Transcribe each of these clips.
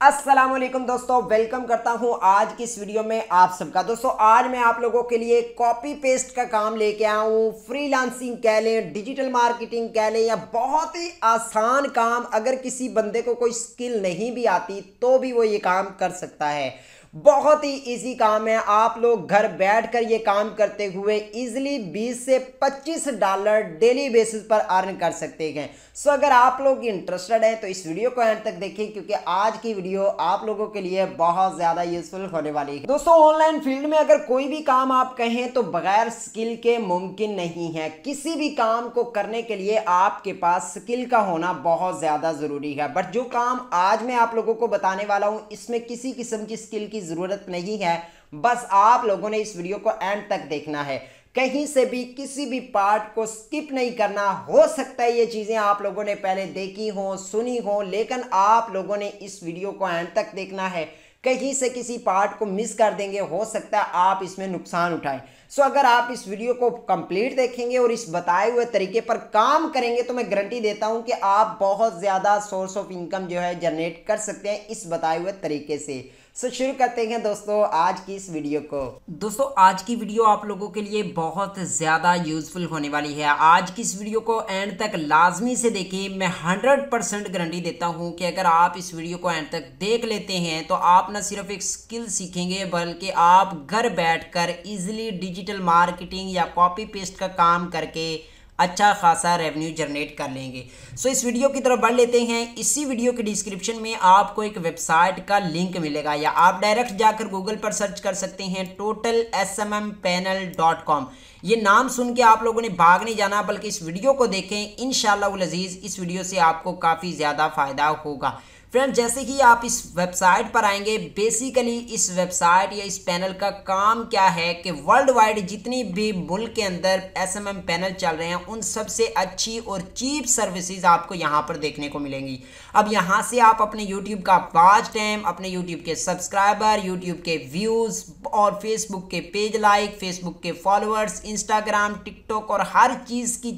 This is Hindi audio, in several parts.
अस्सलाम वालेकुम दोस्तों, वेलकम करता हूँ आज की इस वीडियो में आप सबका। दोस्तों, आज मैं आप लोगों के लिए कॉपी पेस्ट का काम लेके आया हूँ। फ्रीलांसिंग कह लें डिजिटल मार्केटिंग कह लें, या बहुत ही आसान काम अगर किसी बंदे को कोई स्किल नहीं भी आती तो भी वो ये काम कर सकता है। बहुत ही इजी काम है। आप लोग घर बैठकर ये काम करते हुए इजीली 20 से 25 डॉलर डेली बेसिस पर अर्न कर सकते हैं। सो अगर आप लोग इंटरेस्टेड हैं तो इस वीडियो को एंड तक देखें, क्योंकि आज की वीडियो आप लोगों के लिए बहुत ज़्यादा यूजफुल होने वाली है। दोस्तों ऑनलाइन फ़ील्ड में अगर कोई भी काम आप कहें तो बगैर स्किल के मुमकिन नहीं है। किसी भी काम को करने के लिए आपके पास स्किल का होना बहुत ज़्यादा ज़रूरी है। बट जो काम आज मैं आप लोगों को बताने वाला हूँ, इसमें किसी किस्म की स्किल की ज़रूरत नहीं है। बस आप लोगों ने इस वीडियो को एंड तक देखना है। कहीं से भी किसी भी पार्ट को स्किप नहीं करना। हो सकता है ये चीज़ें आप लोगों ने पहले देखी हो, सुनी हो, लेकिन आप लोगों ने इस वीडियो को एंड तक देखना है। कहीं से किसी पार्ट को मिस कर देंगे, हो सकता है आप इसमें नुकसान उठाएँ। सो अगर आप इस वीडियो को कंप्लीट देखेंगे और इस बताए हुए तरीके पर काम करेंगे तो मैं गारंटी देता हूँ कि आप बहुत ज़्यादा सोर्स ऑफ़ इनकम जो है जनरेट कर सकते हैं इस बताए हुए तरीके से। सो शुरू करते हैं दोस्तों आज की इस वीडियो को। दोस्तों, आज की वीडियो आप लोगों के लिए बहुत ज़्यादा यूजफुल होने वाली है। आज की इस वीडियो को एंड तक लाजमी से देखें। मैं हंड्रेड परसेंट गारंटी देता हूँ कि अगर आप इस वीडियो को एंड तक देख लेते हैं तो आप न सिर्फ़ एक स्किल सीखेंगे, बल्कि आप घर बैठकर इजीली डिजिटल मार्केटिंग या कॉपी पेस्ट का काम करके अच्छा खासा रेवेन्यू जनरेट कर लेंगे। सो so, इस वीडियो की तरफ़ बढ़ लेते हैं। इसी वीडियो के डिस्क्रिप्शन में आपको एक वेबसाइट का लिंक मिलेगा या आप डायरेक्ट जाकर गूगल पर सर्च कर सकते हैं total S M M panel dot com ये नाम सुन के आप लोगों ने भाग नहीं जाना बल्कि इस वीडियो को देखें। इन अज़ीज़ इस वीडियो से आपको काफ़ी ज़्यादा फ़ायदा होगा। फ्रेंड जैसे कि आप इस वेबसाइट पर आएँगे बेसिकली इस वेबसाइट या इस पैनल का काम क्या है कि वर्ल्ड वाइड जितनी भी मुल्क के अंदर एसएमएम पैनल चल रहे हैं, उन सबसे अच्छी और चीप सर्विसेज़ आपको यहाँ पर देखने को मिलेंगी। अब यहाँ से आप अपने यूट्यूब का वाच टाइम अपने यूट्यूब के सब्सक्राइबर यूट्यूब के व्यूज़ और फेसबुक के पेज लाइक फेसबुक के फॉलोअर्स इंस्टाग्राम टिकटॉक और हर चीज़ की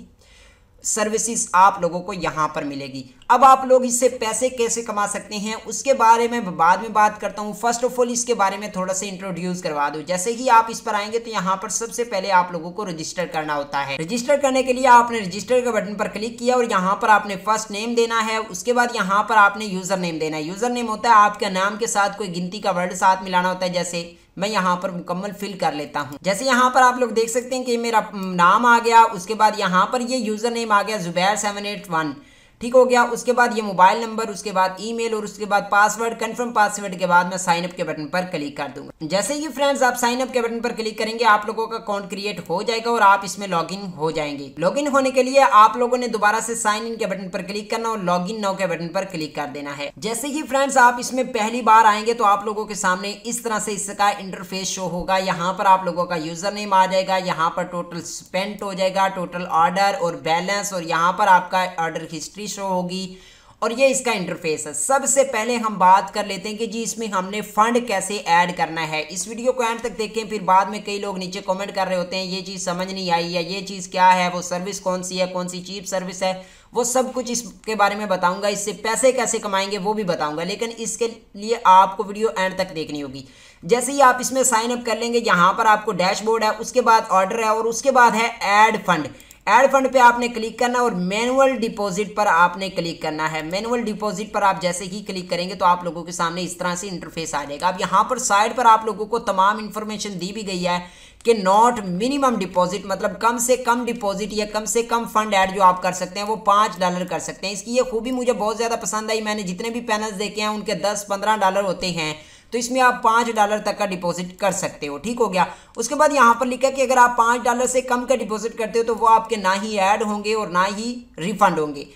सर्विसेज़ आप लोगों को यहाँ पर मिलेगी। अब आप लोग इससे पैसे कैसे कमा सकते हैं, उसके बारे में बाद में बात करता हूँ। फ़र्स्ट ऑफ़ ऑल इसके बारे में थोड़ा सा इंट्रोड्यूस करवा दो। जैसे ही आप इस पर आएँगे तो यहाँ पर सबसे पहले आप लोगों को रजिस्टर करना होता है। रजिस्टर करने के लिए आपने रजिस्टर के बटन पर क्लिक किया और यहाँ पर आपने फ़र्स्ट नेम देना है। उसके बाद यहाँ पर आपने यूज़र नेम देना है। यूज़र नेम होता है आपके नाम के साथ कोई गिनती का वर्ड साथ मिलाना होता है, जैसे मैं यहाँ पर मुकम्मल फिल कर लेता हूँ। जैसे यहाँ पर आप लोग देख सकते हैं कि मेरा नाम आ गया, उसके बाद यहाँ पर ये यूज़र नेम आ गया जुबैर सेवन एट वन ठीक हो गया। उसके बाद ये मोबाइल नंबर, उसके बाद ईमेल और उसके बाद पासवर्ड कंफर्म पासवर्ड के बाद मैं साइन अप के बटन पर क्लिक कर दूँगा। जैसे ही फ्रेंड्स आप साइन अप के बटन पर क्लिक करेंगे, आप लोगों का अकाउंट क्रिएट हो जाएगा और आप इसमें लॉगिन हो जाएँगे। लॉगिन होने के लिए आप लोगों ने दोबारा से साइन इन के बटन पर क्लिक करना और लॉग इन के बटन पर क्लिक कर देना है। जैसे ही फ्रेंड्स आप इसमें पहली बार आएँगे तो आप लोगों के सामने इस तरह से इसका इंटरफेस शो होगा। यहाँ पर आप लोगों का यूज़र नेम आ जाएगा, यहाँ पर टोटल स्पेंट हो जाएगा टोटल ऑर्डर और बैलेंस और यहाँ पर आपका ऑर्डर हिस्ट्री शो होगी और ये इसका इंटरफेस है। सबसे पहले हम बात कर लेते हैं कि जी इसमें हमने फंड कैसे ऐड करना है। इस वीडियो को एंड तक देखें, फिर बाद में कई लोग नीचे कमेंट कर रहे होते हैं, ये चीज़ समझ नहीं आई या ये चीज़ क्या है, वो सर्विस कौन सी है, कौन सी चीप सर्विस है, वो सब कुछ इसके बारे में बताऊँगा। इससे पैसे कैसे कमाएँगे, वो भी बताऊँगा। लेकिन इसके लिए आपको वीडियो एंड तक देखनी होगी। जैसे ही आप इसमें साइन अप कर लेंगे, यहाँ पर आपको डैशबोर्ड है, उसके बाद ऑर्डर है और उसके बाद है एड फंड एड फंड पे आपने क्लिक करना और मैनुअल डिपॉजिट पर आपने क्लिक करना है। मैनुअल डिपॉजिट पर आप जैसे ही क्लिक करेंगे तो आप लोगों के सामने इस तरह से इंटरफेस आ जाएगा। अब यहाँ पर साइड पर आप लोगों को तमाम इन्फॉर्मेशन दी भी गई है कि नॉट मिनिमम डिपॉजिट मतलब कम से कम डिपॉजिट या कम से कम फंड ऐड जो आप कर सकते हैं, वो पाँच डॉलर कर सकते हैं। इसकी ये खूबी मुझे बहुत ज़्यादा पसंद आई। मैंने जितने भी पैनल्स देखे हैं, उनके दस पंद्रह डॉलर होते हैं। तो इसमें आप पाँच डॉलर तक का डिपॉजिट कर सकते हो, ठीक हो गया? उसके बाद यहाँ पर लिखा कि अगर आप पाँच डॉलर से कम का डिपॉजिट करते हो तो वो आपके ना ही ऐड होंगे और ना ही रिफंड होंगे।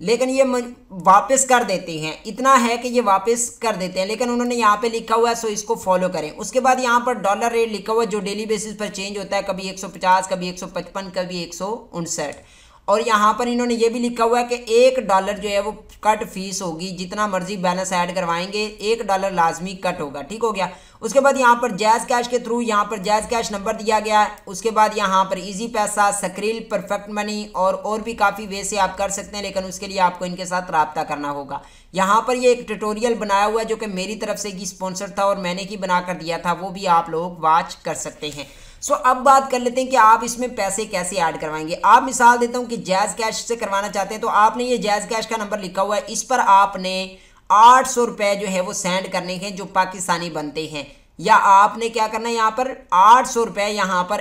लेकिन ये वापस कर देते हैं। इतना है कि ये वापस कर देते हैं, लेकिन उन्होंने यहाँ पे लिखा हुआ है, सो इसको फॉलो करें। उसके बाद यहाँ पर डॉलर रेट लिखा हुआ है, जो डेली बेसिस पर चेंज होता है, कभी 150 कभी 155 कभी एक सौ उनसठ। और यहाँ पर इन्होंने ये भी लिखा हुआ है कि एक डॉलर जो है वो कट फ़ीस होगी, जितना मर्ज़ी बैलेंस ऐड करवाएँगे, एक डॉलर लाजमी कट होगा, ठीक हो गया? उसके बाद यहाँ पर जैज़ कैश के थ्रू यहाँ पर जैज़ कैश नंबर दिया गया है। उसके बाद यहाँ पर इजी पैसा सक्रिल परफेक्ट मनी और और भी काफ़ी वे से आप कर सकते हैं, लेकिन उसके लिए आपको इनके साथ रबता करना होगा। यहाँ पर ये एक ट्यूटोरियल बनाया हुआ है जो कि मेरी तरफ़ से ही स्पॉन्सर था और मैंने ही बना कर दिया था, वो भी आप लोग वॉच कर सकते हैं। सो अब बात कर लेते हैं कि आप इसमें पैसे कैसे ऐड करवाएँगे। आप मिसाल देता हूँ कि जैज़ कैश से करवाना चाहते हैं तो आपने ये जैज़ कैश का नंबर लिखा हुआ है। इस पर आपने आठ सौ रुपये जो है वो सेंड करने हैं, जो पाकिस्तानी बनते हैं। या आपने क्या करना है यहाँ पर? आठ सौ रुपये यहाँ पर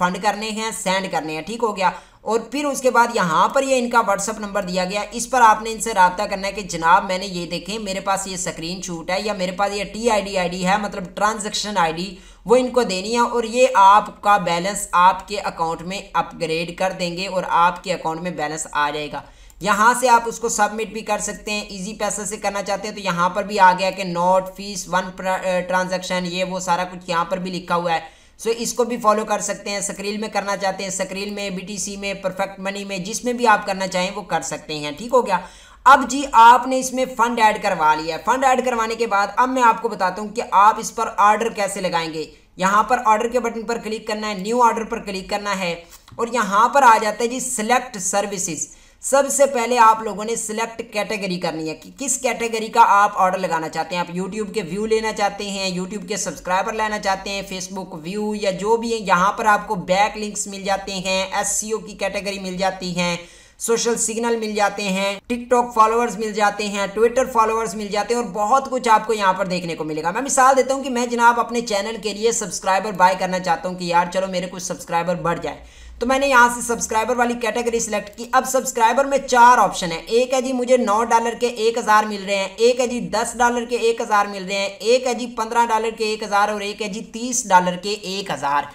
फंड करने हैं सेंड करने हैं। ठीक हो गया। और फिर उसके बाद यहाँ पर ये इनका व्हाट्सअप नंबर दिया गया। इस पर आपने इनसे रबता करना है कि जनाब, मैंने ये देखें, मेरे पास ये स्क्रीन शूट है या मेरे पास ये T I D I D है मतलब ट्रांजेक्शन आई डी वो इनको देनी है और ये आपका बैलेंस आपके अकाउंट में अपग्रेड कर देंगे और आपके अकाउंट में बैलेंस आ जाएगा। यहाँ से आप उसको सबमिट भी कर सकते हैं इजी पैसे से करना चाहते हैं तो यहाँ पर भी आ गया कि नोट फ़ीस वन ट्रांजेक्शन ये वो सारा कुछ यहाँ पर भी लिखा हुआ है। सो so, इसको भी फॉलो कर सकते हैं सक्रील में करना चाहते हैं सक्रील में बीटीसी में परफेक्ट मनी में जिसमें भी आप करना चाहें वो कर सकते हैं ठीक हो गया? अब जी आपने इसमें फंड ऐड करवा लिया। फंड ऐड करवाने के बाद अब मैं आपको बताता हूँ कि आप इस पर ऑर्डर कैसे लगाएँगे। यहाँ पर ऑर्डर के बटन पर क्लिक करना है न्यू ऑर्डर पर क्लिक करना है और यहाँ पर आ जाता है जी सिलेक्ट सर्विसेज़ सबसे पहले आप लोगों ने सिलेक्ट कैटेगरी करनी है कि किस कैटेगरी का आप ऑर्डर लगाना चाहते हैं। आप यूट्यूब के व्यू लेना चाहते हैं यूट्यूब के सब्सक्राइबर लेना चाहते हैं फेसबुक व्यू या जो भी है, यहाँ पर आपको बैक लिंक्स मिल जाते हैं एस की कैटेगरी मिल जाती हैं सोशल सिग्नल मिल जाते हैं टिकटॉक फॉलोअर्स मिल जाते हैं ट्विटर फॉलोअर्स मिल जाते हैं और बहुत कुछ आपको यहाँ पर देखने को मिलेगा। मैं मिसाल देता हूँ कि मैं जनाब अपने चैनल के लिए सब्सक्राइबर बाय करना चाहता हूँ कि यार चलो मेरे कुछ सब्सक्राइबर बढ़ जाए। तो मैंने यहाँ से सब्सक्राइबर वाली कैटेगरी सिलेक्ट की। अब सब्सक्राइबर में चार ऑप्शन है। एक है जी मुझे नौ डॉलर के एक हज़ार मिल रहे हैं। एक है जी दस डॉलर के एक हज़ार मिल रहे हैं। एक है जी पंद्रह डॉलर के एक हज़ार और एक है जी तीस डॉलर के एक हज़ार।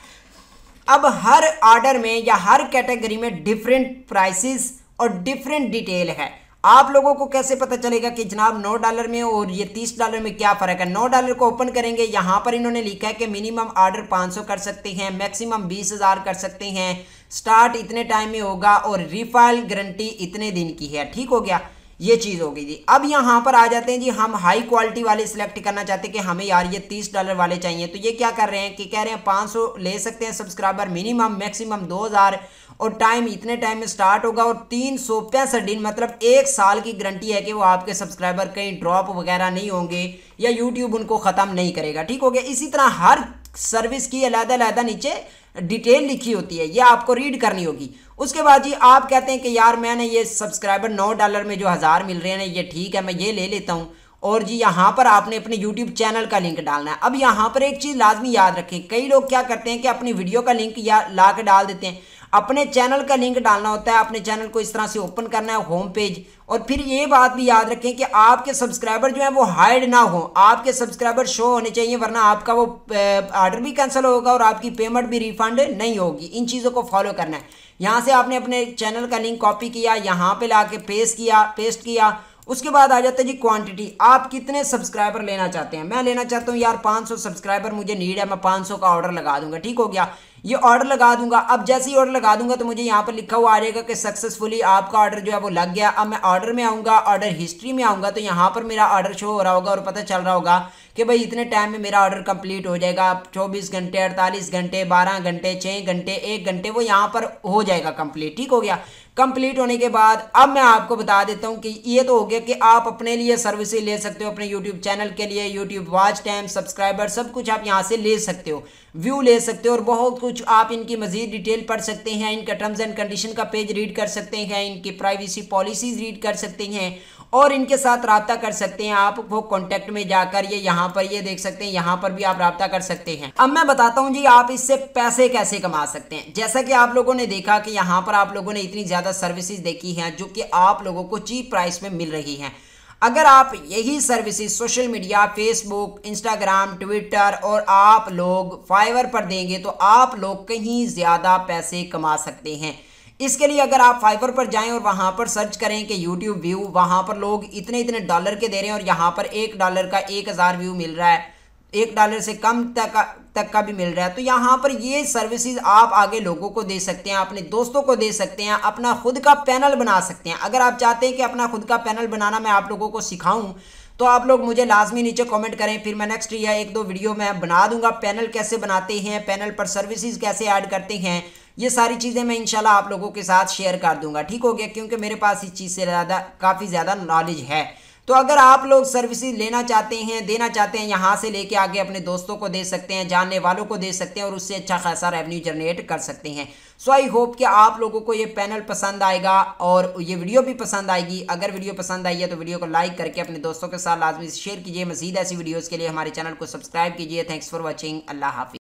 अब हर ऑर्डर में या हर कैटेगरी में डिफरेंट प्राइसिस और डिफरेंट डिटेल है। आप लोगों को कैसे पता चलेगा कि जनाब नौ डॉलर में और ये तीस डॉलर में क्या फ़र्क है? नौ डॉलर को ओपन करेंगे, यहाँ पर इन्होंने लिखा है कि मिनिमम ऑर्डर 500 कर सकते हैं, मैक्सिमम बीस हज़ार कर सकते हैं। स्टार्ट इतने टाइम में होगा और रिफाइल गारंटी इतने दिन की है। ठीक हो गया? ये चीज़ हो गई जी। अब यहाँ पर आ जाते हैं जी, हम हाई क्वालिटी वाले सिलेक्ट करना चाहते हैं कि हमें यार ये तीस डॉलर वाले चाहिए। तो ये क्या कर रहे हैं कि कह रहे हैं पाँच सौ ले सकते हैं सब्सक्राइबर मिनिमम मैक्सिमम दो हज़ार। और टाइम इतने टाइम में स्टार्ट होगा और तीन सौ पैंसठ दिन मतलब एक साल की गारंटी है कि वो आपके सब्सक्राइबर कहीं ड्रॉप वगैरह नहीं होंगे या यूट्यूब उनको ख़त्म नहीं करेगा, ठीक हो गया? इसी तरह हर सर्विस की अलहदा अलहदा नीचे डिटेल लिखी होती है, ये आपको रीड करनी होगी। उसके बाद जी आप कहते हैं कि यार मैंने ये सब्सक्राइबर नौ डॉलर में जो हज़ार मिल रहे हैं, ये ठीक है, मैं ये ले लेता हूँ। और जी यहाँ पर आपने अपने यूट्यूब चैनल का लिंक डालना है। अब यहाँ पर एक चीज़ लाजमी याद रखें, कई लोग क्या करते हैं कि अपनी वीडियो का लिंक या ला के डाल देते हैं। अपने चैनल का लिंक डालना होता है, अपने चैनल को इस तरह से ओपन करना है होम पेज और फिर ये बात भी याद रखें कि आपके सब्सक्राइबर जो है वो हाइड ना हो। आपके सब्सक्राइबर शो होने चाहिए, वरना आपका वो ऑर्डर भी कैंसिल होगा और आपकी पेमेंट भी रिफंड नहीं होगी। इन चीज़ों को फॉलो करना है। यहाँ से आपने अपने चैनल का लिंक कॉपी किया, यहाँ पे ला के पेस्ट किया पेस्ट किया। उसके बाद आ जाता है जी क्वांटिटी आप कितने सब्सक्राइबर लेना चाहते हैं? मैं लेना चाहता हूँ, यार 500 सब्सक्राइबर मुझे नीड है, मैं 500 का ऑर्डर लगा दूँगा। ठीक हो गया। ये ऑर्डर लगा दूँगा। अब जैसे ही ऑर्डर लगा दूँगा तो मुझे यहाँ पर लिखा हुआ आ जाएगा कि सक्सेसफुली आपका ऑर्डर जो है वो लग गया। अब मैं ऑर्डर में आऊँगा ऑर्डर हिस्ट्री में आऊँगा तो यहाँ पर मेरा ऑर्डर शो हो रहा होगा और पता चल रहा होगा कि भाई इतने टाइम में मेरा ऑर्डर कंप्लीट हो जाएगा। आप चौबीस घंटे, अड़तालीस घंटे, बारह घंटे छः घंटे, एक घंटे वो यहाँ पर हो जाएगा कंप्लीट ठीक हो गया? कंप्लीट होने के बाद अब मैं आपको बता देता हूँ कि ये तो हो गया कि आप अपने लिए सर्विस ले सकते हो, अपने यूट्यूब चैनल के लिए यूट्यूब वॉच टाइम सब्सक्राइबर सब कुछ आप यहाँ से ले सकते हो व्यू ले सकते हो और बहुत कुछ आप इनकी मजीद डिटेल पढ़ सकते हैं, इनका टर्म्स एंड कंडीशन का पेज रीड कर सकते हैं, इनकी प्राइवेसी पॉलिसीज़ रीड कर सकते हैं और इनके साथ रबता कर सकते हैं। आप वो कॉन्टैक्ट में जाकर ये यहाँ पर, ये देख सकते हैं, यहाँ पर भी आप रबता कर सकते हैं। अब मैं बताता हूँ जी, आप इससे पैसे कैसे कमा सकते हैं। जैसा कि आप लोगों ने देखा कि यहाँ पर आप लोगों ने इतनी ज़्यादा सर्विसेज़ देखी हैं, जो कि आप लोगों को चीप प्राइस में मिल रही हैं। अगर आप यही services social media Facebook Instagram Twitter और आप लोग फाइवर पर देंगे तो आप लोग कहीं ज़्यादा पैसे कमा सकते हैं। इसके लिए अगर आप फाइवर पर जाएँ और वहाँ पर सर्च करें कि यूट्यूब व्यू वहाँ पर लोग इतने इतने डॉलर के दे रहे हैं और यहाँ पर एक डॉलर का एक हज़ार व्यू मिल रहा है, एक डॉलर से कम तक तक का भी मिल रहा है तो यहाँ पर ये सर्विसेज़ आप आगे लोगों को दे सकते हैं, अपने दोस्तों को दे सकते हैं, अपना खुद का पैनल बना सकते हैं। अगर आप चाहते हैं कि अपना खुद का पैनल बनाना मैं आप लोगों को सिखाऊं तो आप लोग मुझे लाजमी नीचे कमेंट करें, फिर मैं नेक्स्ट या एक दो वीडियो में बना दूँगा। पैनल कैसे बनाते हैं पैनल पर सर्विसेज़ कैसे ऐड करते हैं, ये सारी चीज़ें मैं इंशाल्लाह आप लोगों के साथ शेयर कर दूँगा। ठीक हो गया? क्योंकि मेरे पास इस चीज़ से ज़्यादा, काफ़ी ज़्यादा नॉलेज है। तो अगर आप लोग सर्विसेज़ लेना चाहते हैं, देना चाहते हैं, यहाँ से लेके आगे अपने दोस्तों को दे सकते हैं, जानने वालों को दे सकते हैं और उससे अच्छा खासा रेवेन्यू जनरेट कर सकते हैं। सो आई होप कि आप लोगों को ये पैनल पसंद आएगा और ये वीडियो भी पसंद आएगी। अगर वीडियो पसंद आई है तो वीडियो को लाइक करके अपने दोस्तों के साथ लाजमी शेयर कीजिए। मजीद ऐसी वीडियोज़ के लिए हमारे चैनल को सब्सक्राइब कीजिए। थैंक्स फॉर वॉचिंग अल्लाह हाफि